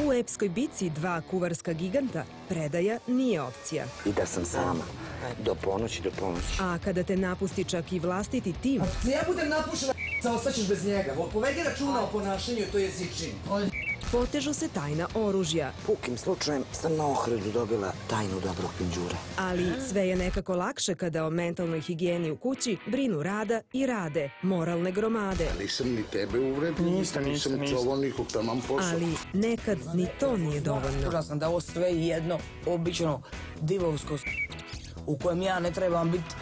U epskoj bici dva kuvarska giganta predaja nije opcija. I da sam sama. Do ponoći, do ponoći. A kada te napusti čak i vlastiti tim, Ako ja budem napušena, ostaćeš bez njega. Povedi računa o ponašanju i to jezičini. Potežu se tajna oružja, Pukim slučajem sam na ohredu dobila tajnu dobrog pinđura. ali sve je nekako lakše kada o mentalnoj higijeni u kući brinu rada i rade, moralne gromade. Nisam ni tebe uvredio, niste, nisam niste. čovao nikog taman posao. Ali nekad ni to nije dovoljno. Siguran sam da ovo sve jedno obično divovsko u kojem ja ne trebam biti